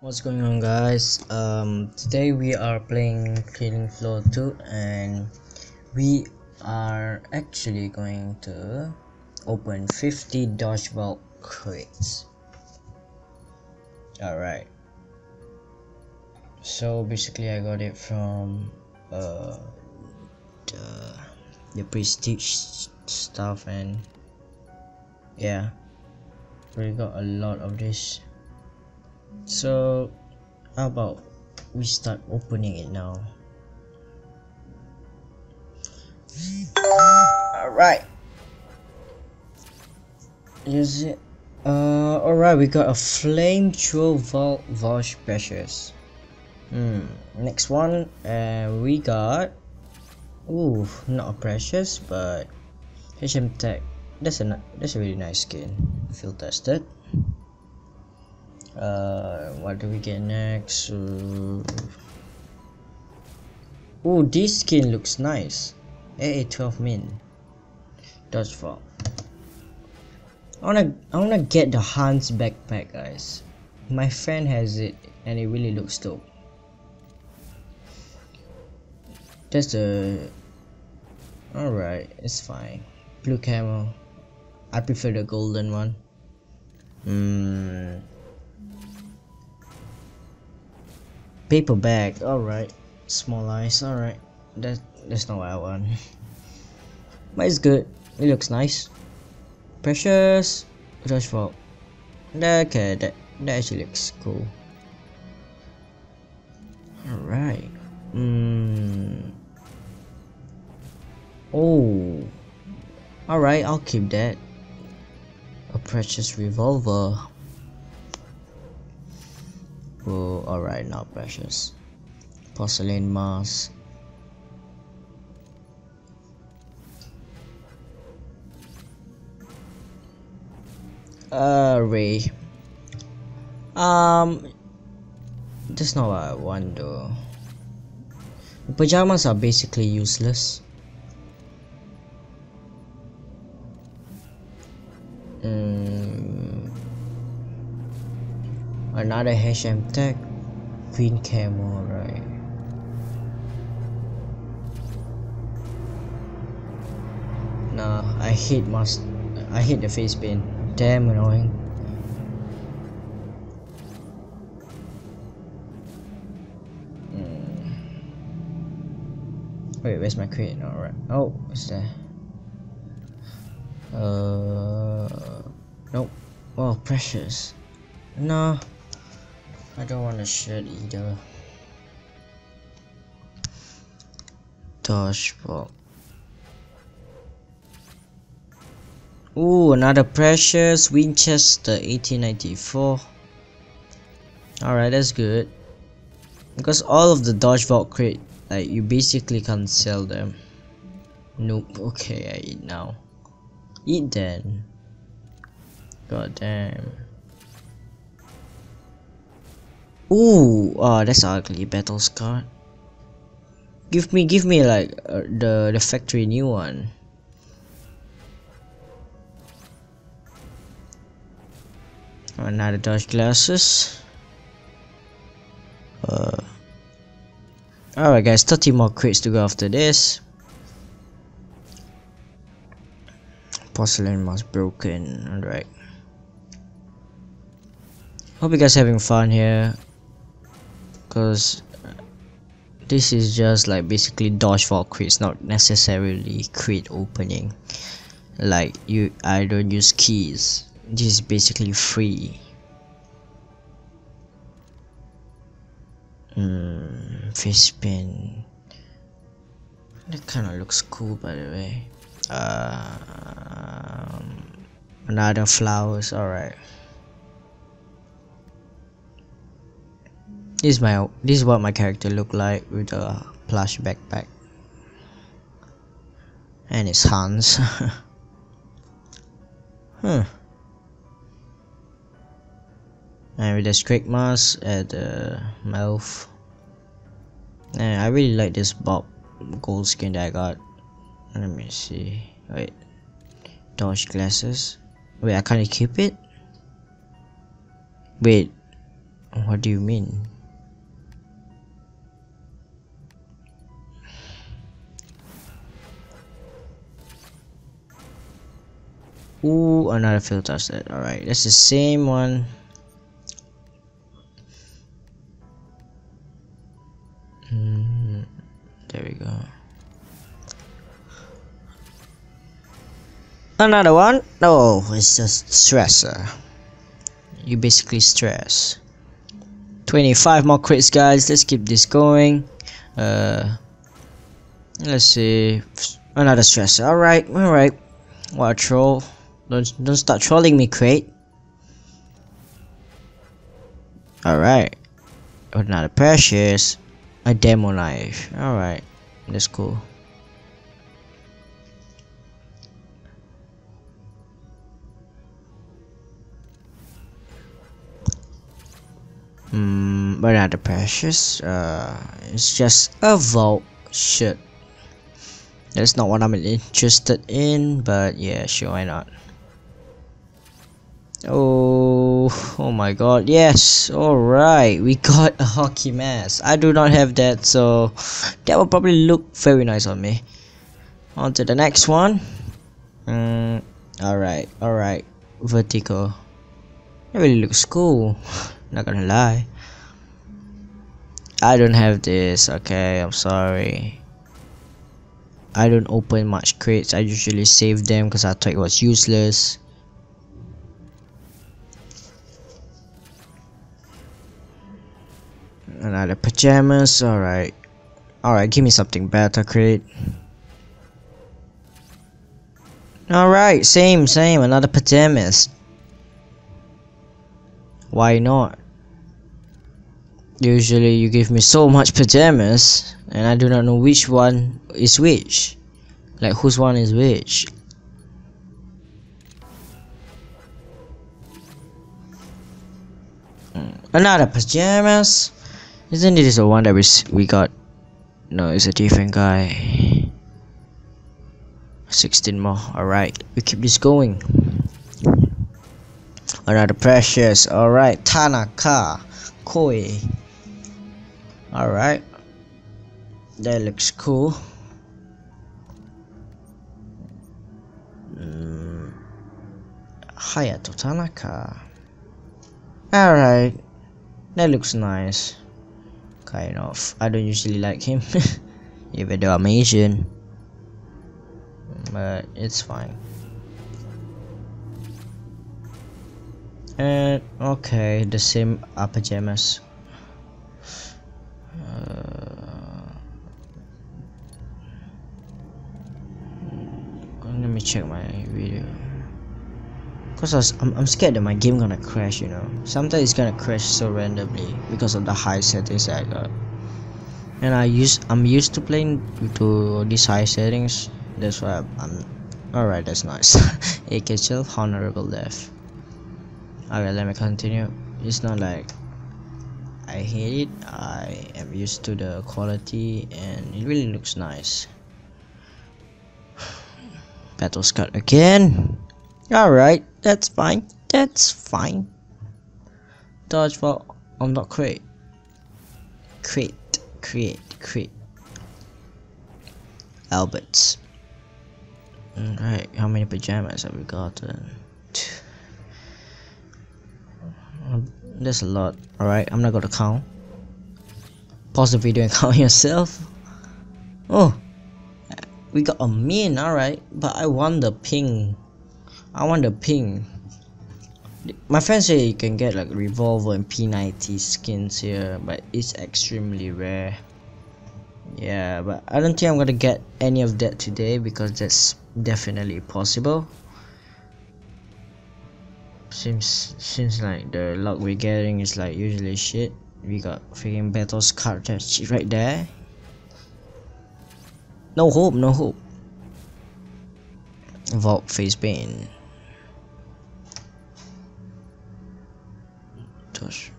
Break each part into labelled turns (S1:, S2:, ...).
S1: What's going on guys? Um, today we are playing Killing Floor 2 and we are actually going to open 50 Dosh Vault crates. Alright. So basically I got it from uh, the, the prestige stuff and yeah we got a lot of this so how about we start opening it now? All right is it uh all right we got a flame flamethrower vault vault precious. Hmm next one uh, we got ooh not a precious but hm tech. That's a that's a really nice skin. Field tested uh, what do we get next? Uh, oh this skin looks nice. AA 12 min. Dosh Vault I wanna I wanna get the Hans backpack guys. My friend has it and it really looks dope. That's the alright it's fine. Blue camo I prefer the golden one. Hmm paper bag all right small eyes all right that that's not what i want. But it's good. It looks nice. Precious. Rush for okay that that actually looks cool. All right mm. oh. All right i'll keep that. A precious revolver Oh, alright, now precious. Porcelain mask. Uh, Ray. Um, that's not what I want though. Pajamas are basically useless. Another HM tag green camo right nah I hate must I hate the face paint damn annoying hmm. Wait, where's my crate? Alright. Oh, what's there? Uh, nope. Well, precious. No. I don't want to shed either. Dosh Vault. Ooh, another precious Winchester 1894. Alright, that's good. Because all of the Dosh Vault crate, like you basically can't sell them. Nope, okay, I eat now. Eat then. God damn. Ooh, oh, that's ugly. Battle scar. Give me, give me like uh, the the factory new one. Another dodge glasses. Uh. Alright guys, 30 more crates to go after this. Porcelain mask broken, alright. Hope you guys having fun here because this is just like basically Dosh Vault crates not necessarily crate opening. Like you I don't use keys. This is basically free. Hmm, face spin that kind of looks cool by the way. Uh, um, another flowers alright This is my this is what my character look like with a plush backpack. And his hands. huh. And with the straight mask at the mouth. And I really like this Bob gold skin that I got. Let me see. Wait. Dodge glasses. Wait, I can't keep it? Wait, What do you mean? Ooh, another filter set. Alright, that's the same one. Mm, there we go. Another one? No, it's just stressor. You basically stress. 25 more crits guys, let's keep this going. Uh, let's see. Another stressor. Alright, alright. What a troll. Don't don't start trolling me, crate. Alright. Another precious. A demo knife. Alright. That's cool. Hmm, but not the precious. Uh, it's just a vault. Shit. That's not what I'm interested in, but yeah, sure, why not? Oh, oh my god, yes, alright, we got a hockey mask. I do not have that, so that will probably look very nice on me. On to the next one. Mm, alright, alright, vertical. It really looks cool, not gonna lie. I don't have this, okay, I'm sorry. I don't open much crates, I usually save them because I thought it was useless. Another pajamas, alright. Alright, give me something better, crate. Alright, same, same, another pajamas. Why not? Usually you give me so much pajamas and I do not know which one is which. Like whose one is which. Hmm, another pajamas. Isn't this the one that we we got? No, it's a different guy. 16 more. Alright, we keep this going. Another precious. Alright, Tanaka. Koi. Alright. That looks cool. Mm. Hayato Tanaka. Alright. That looks nice kind of I don't usually like him even though I'm Asian. But it's fine. And okay the same uh, pajamas uh, let me check my Cause I was, I'm, I'm scared that my game gonna crash, you know. Sometimes it's gonna crash so randomly because of the high settings I got. And I use I'm used to playing to these high settings. That's why I'm, I'm alright. That's nice. AK chill, honorable death. Alright, let me continue. It's not like I hate it. I am used to the quality, and it really looks nice. Battle Scut again. Alright, that's fine. That's fine. Dosh Vault I'm not crate. Crate, create, create. Alberts. Alright, how many pajamas have we gotten? There's a lot. Alright, I'm not gonna count. Pause the video and count yourself. Oh, we got a min, alright. But I want the ping I want the pink. My friends say you can get like revolver and P90 skins here, but it's extremely rare. Yeah, but I don't think I'm gonna get any of that today because that's definitely possible. Seems seems like the luck we're getting is like usually shit. We got freaking battles card right there. No hope, no hope. Vault face pain. Tush.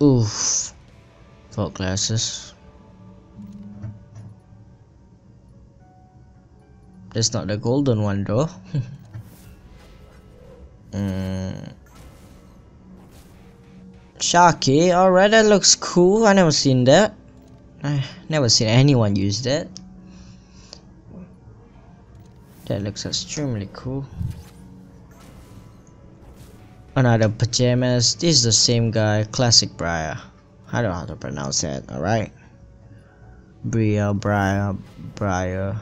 S1: Oof. Fog glasses. That's not the golden one though. mm. Sharky, alright, that looks cool. I never seen that. I never seen anyone use that. That looks extremely cool. Another pajamas. This is the same guy, classic Briar. I don't know how to pronounce that, alright? Bria, Briar, Briar.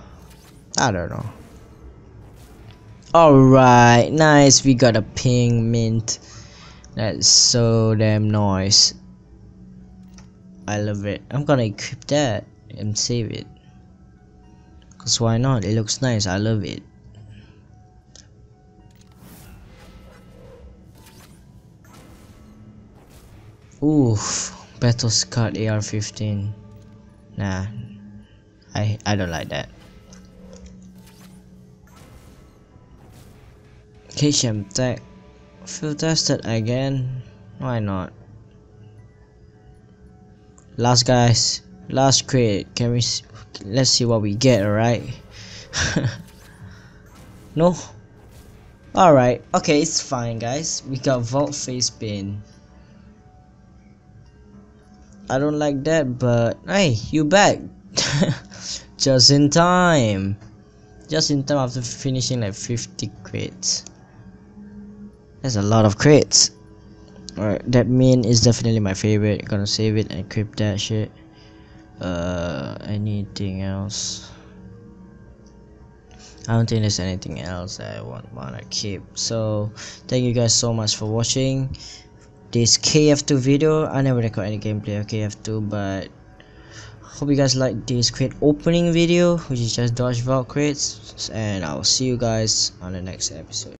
S1: I don't know. Alright, nice. We got a pink mint. That's so damn nice. I love it. I'm gonna equip that and save it. Cause why not? It looks nice. I love it. Oof, battle scarred AR-15. Nah, I I don't like that. KCM tech, field tested again. Why not? Last guys, last crate. Can we? let's see what we get. Alright. no. Alright. Okay, it's fine, guys. We got vault face bin. I don't like that, but hey, you back. Just in time. Just in time after finishing like 50 crates. That's a lot of crates. Alright, that mean is definitely my favorite. Gonna save it and equip that shit. Anything else? I don't think there's anything else I want wanna keep. So, thank you guys so much for watching this KF2 video. I never record any gameplay of KF2 but hope you guys like this crate opening video which is just Dosh Vault crates and I'll see you guys on the next episode.